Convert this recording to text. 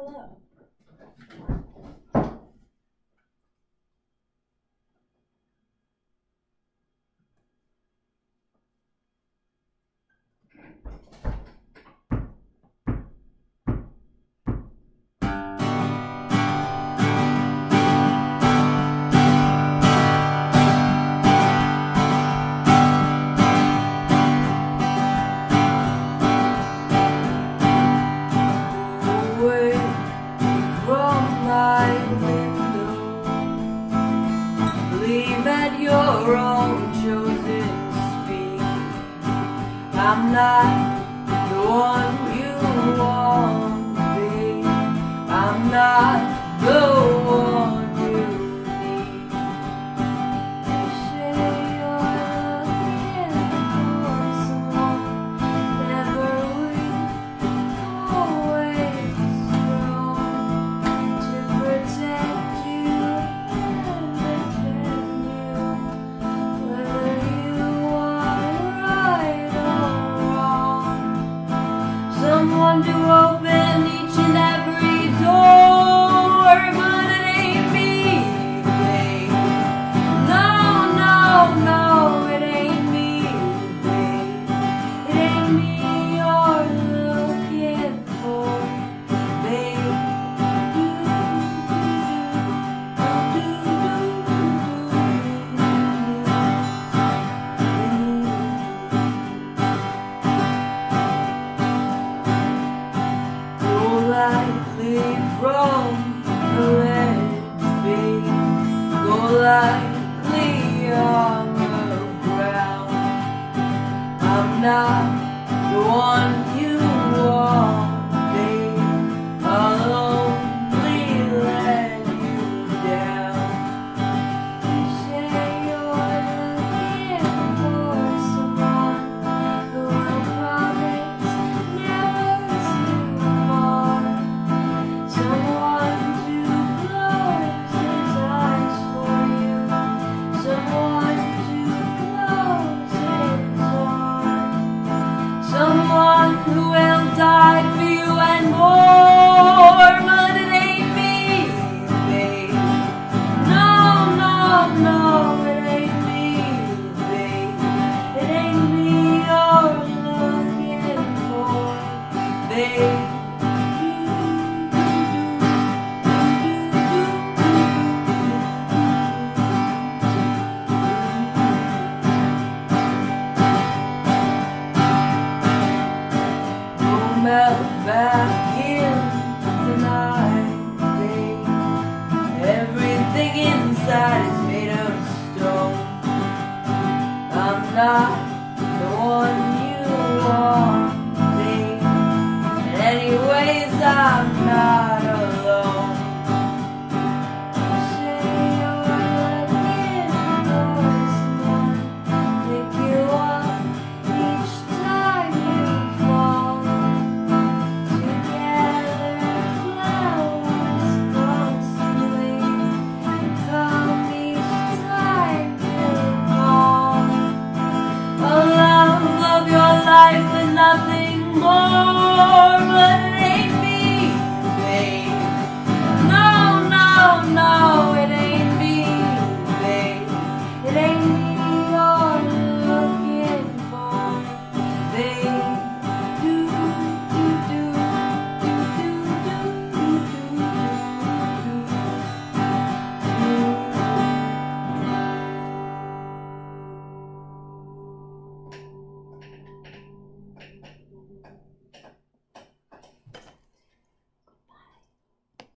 Hello. I'm not the one you want to be. I'm not the wonder who Everything inside is made of stone. I'm not. more.